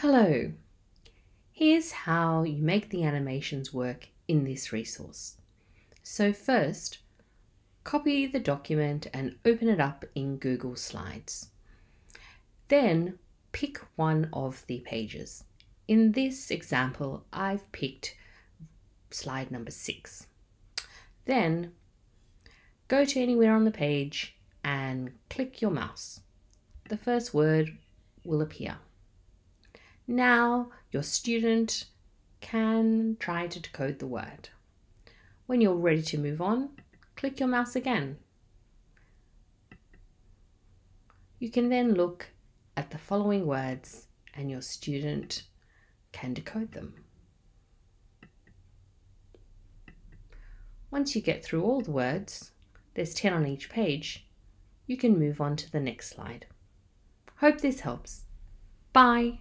Hello. Here's how you make the animations work in this resource. So first, copy the document and open it up in Google Slides. Then pick one of the pages. In this example, I've picked slide number six. Then go to anywhere on the page and click your mouse. The first word will appear. Now your student can try to decode the word. When you're ready to move on, click your mouse again. You can then look at the following words and your student can decode them. Once you get through all the words, there's 10 on each page, you can move on to the next slide. Hope this helps. Bye!